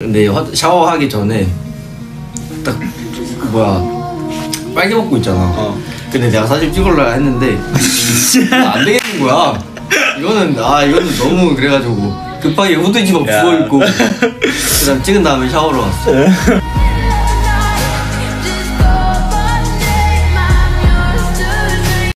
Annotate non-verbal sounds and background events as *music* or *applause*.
근데 화- 샤워하기 전에 딱 뭐야 빨개 먹고 있잖아. 어. 근데 내가 사진 찍으려 했는데 *laughs* 안 되겠는 거야. 이거는 아 이거는 너무 그래가지고 급하게 후드집어 부어 입고 그다음 찍은 다음에 샤워로 왔어. *laughs*